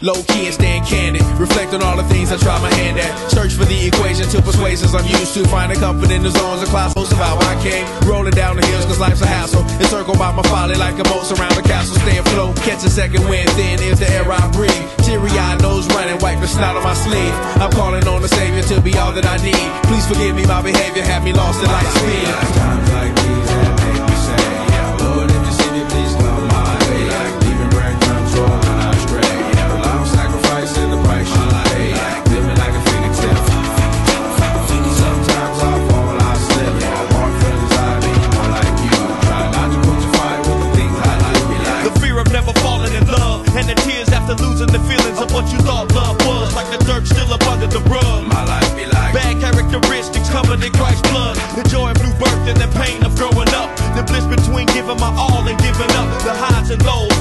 Low key and staying candid. Reflect on all the things I try my hand at. Search for the equation to persuasions I'm used to. Finding comfort in the zones of clouds most of how I came. Rolling down the hills cause life's a hassle. Encircled by my folly like a moat around the castle. Stay afloat, catch a second wind. Thin is the air I breathe. Teary eyed nose running, wipe the snot on my sleeve. I'm calling on the Savior to be all that I need. Please forgive me, my behavior had me lost in light speed. and the tears after losing the feelings of what you thought love was. Like the dirt still up under the rug. My life be like bad characteristics covered in Christ's blood. The joy of new birth and the pain of growing up. The bliss between giving my all and giving up. The highs and lows.